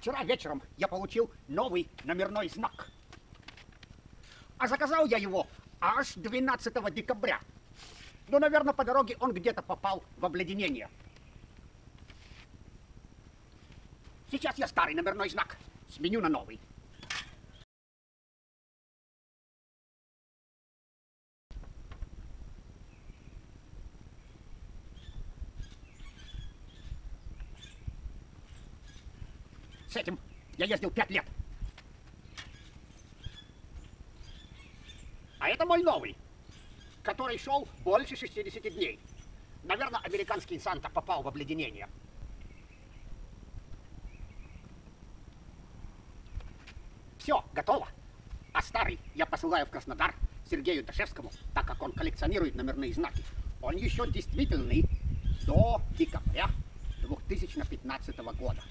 Вчера вечером я получил новый номерной знак. А заказал я его аж 12 декабря. Ну, наверное, по дороге он где-то попал в обледенение. Сейчас я старый номерной знак сменю на новый. С этим я ездил пять лет. А это мой новый, который шел больше 60 дней. Наверное, американский Санта попал в обледенение. Все, готово. А старый я посылаю в Краснодар Сергею Дашевскому, так как он коллекционирует номерные знаки. Он еще действительный до декабря 2015 года.